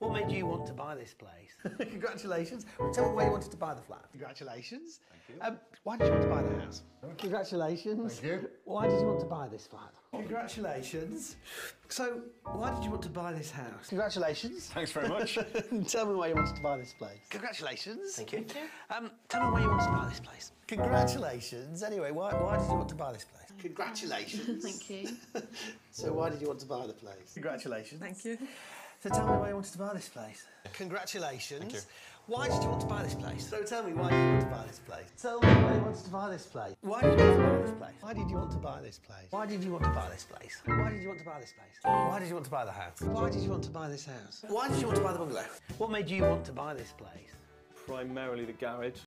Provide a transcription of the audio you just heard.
What made you want to buy this place? Congratulations. Tell me why you wanted to buy the flat. Congratulations. Thank you. Um, why did you want to buy the house? Congratulations. Thank you. Why did you want to buy this flat? Congratulations. So, why did you want to buy this house? Congratulations. Thanks very much. tell me why you wanted to buy this place. Congratulations. Thank you. Um, tell me why you wanted to buy this place. Congratulations. Anyway, why, why did you want to buy this place? Congratulations. Thank you. So why did you want to buy the place? Congratulations. Thank you. So tell me why you wanted to buy this place. Congratulations. Thank you. Why did you want to buy this place? So tell me why did you want to buy this place? Tell me why you wanted to buy this place. Why did you want to buy this place? Why did you want to buy this place? Why did you want to buy this place? Why did you want to buy this place? Why did you want to buy the house? Why did you want to buy this house? Why did you want to buy the bungalow? What made you want to buy this place? Primarily the garage.